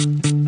Thank